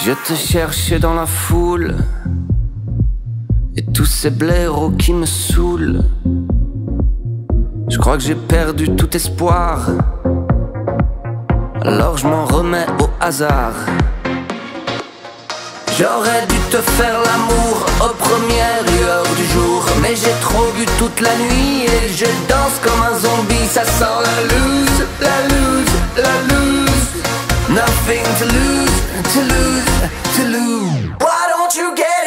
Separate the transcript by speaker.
Speaker 1: Je te cherchais dans la foule et tous ces blaireaux qui me saoulent. Je crois que j'ai perdu tout espoir. Alors je m'en remets au hasard. J'aurais dû te faire l'amour aux premières lueurs du jour Mais j'ai trop bu toute la nuit et je danse comme un zombie Ça sent la loose, Nothing to lose, to lose, to lose. Why don't you get